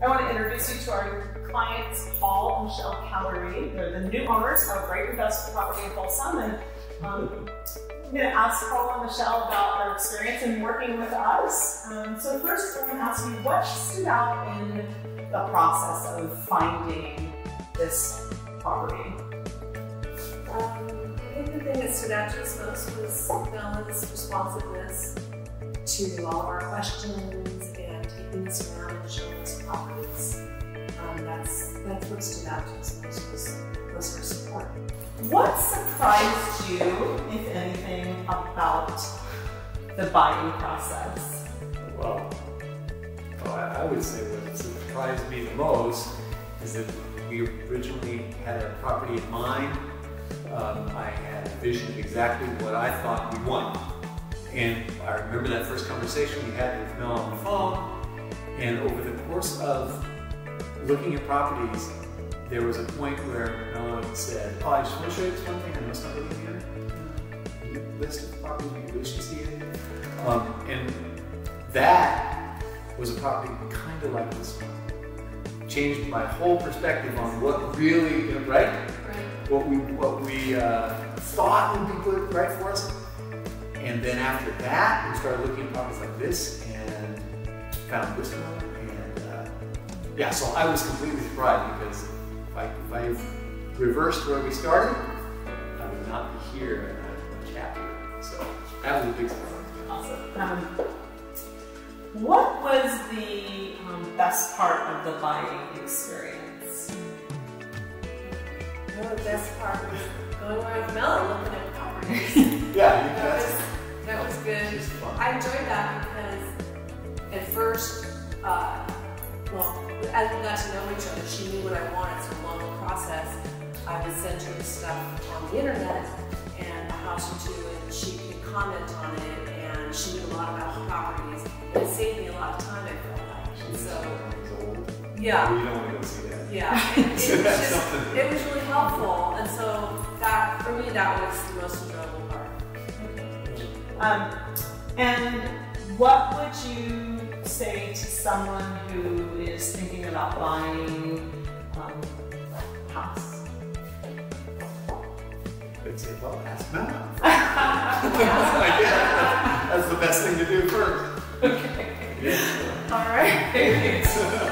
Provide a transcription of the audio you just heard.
I want to introduce you to our clients, Paul and Michelle Callery. They're the new owners of Great Investment Property in Folsom. And um, I'm going to ask Paul and Michelle about their experience in working with us. Um, so first, I'm going to ask you what stood out in the process of finding this property? Um, I think the thing that stood out to us most was Mela's responsiveness to all of our questions and taking us around and showing us properties. Um, that's that's what stood out to us most was, was her support. What surprised you, if anything, about the buying process? Well, well I would say what surprised me the most is that we originally had a property in mind. Um, I had a vision of exactly what I thought we wanted. And I remember that first conversation we had with Mel on the phone. And over the course of looking at properties, there was a point where Mel said, oh, I just want to show you this one thing. I know it's not really here. List of properties we really should see it. Um, and that was a property kind of like this one changed my whole perspective on what really, right? right. What we what we uh, thought would be good, right for us. And then after that, we started looking at properties like this and found this one. And uh, yeah, so I was completely surprised because if I, if I reversed where we started, I would not be here and I'm much happier. So that was a big surprise. Awesome. Um, what was the um, best part of the buying experience? Well, the best part was going around with Mel and looking at properties. I enjoyed that because at first, uh, well, as we got to know each other, she knew what I wanted, so along the process, I would send her stuff on the internet and a house or two, and she could comment on it, and she knew a lot about properties. It saved me a lot of time, I felt like. So, yeah. Well, you don't want to go see that. Yeah. It, it, was just, it was really helpful. And so that, for me, that was the most enjoyable part. Um, and what would you say to someone who is thinking about buying um, a house? I'd say, well, ask Matt. That's the best thing to do first. Okay. Yeah. All right.